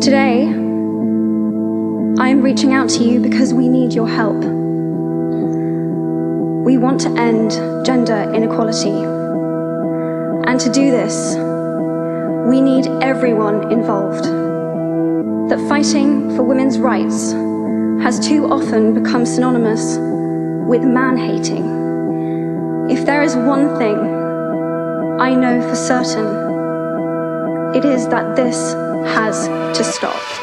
Today, I am reaching out to you because we need your help. We want to end gender inequality. And to do this, we need everyone involved. That fighting for women's rights has too often become synonymous with man hating. If there is one thing I know for certain, it is that this has to stop.